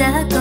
雑魚